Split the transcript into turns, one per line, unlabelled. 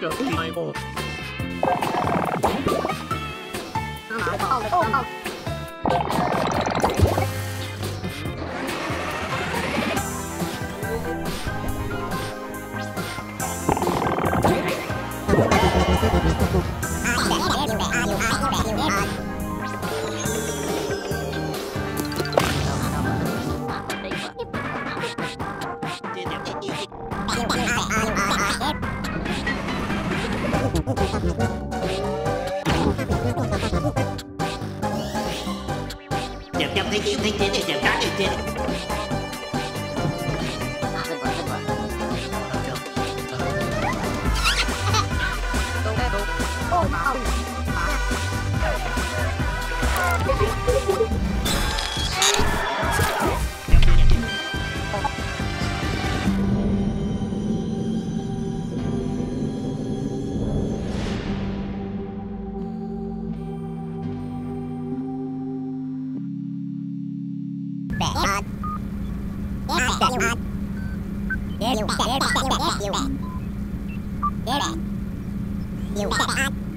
Just my Bye. Boat.
Chậm chậm thấy chuyện thấy chuyện thì chậm cá thì chuyện
You bet.